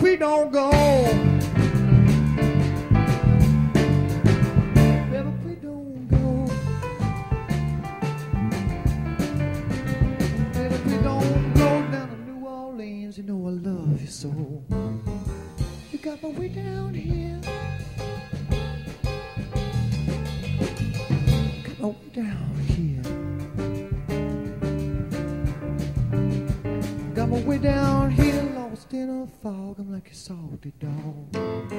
We don't go. Don't go. Don't go down to New Orleans. You know I love you so. You got my way down here. Got my way down here. Got my way down here, in a fog. I'm like a salty dog.